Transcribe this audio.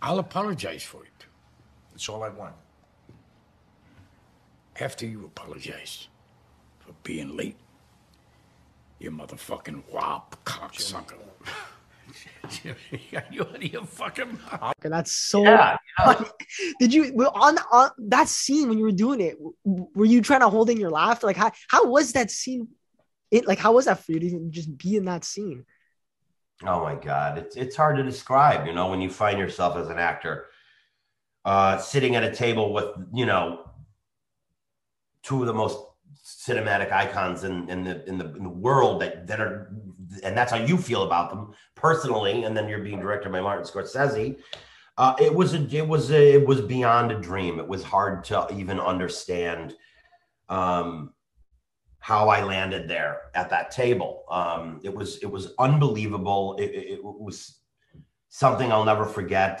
I'll apologize for it. That's all I want. After you apologize for being late, you motherfucking wop cocksucker. Jimmy, are you out of your fucking mind? Okay, that's so Yeah, yeah. Did you on on that scene when you were doing it? Were you trying to hold in your laughter? Like how how was that scene? It like how was that for you to even just be in that scene? Oh my God, it's it's hard to describe. You know, when you find yourself as an actor, uh, sitting at a table with you know two of the most cinematic icons in, in the in the in the world that that are, and that's how you feel about them personally. And then you're being directed by Martin Scorsese. Uh, it was a, it was a, it was beyond a dream. It was hard to even understand. Um, how I landed there at that table. Um, it was it was unbelievable. It, it, it was something I'll never forget.